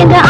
ಸಂಗೀತದ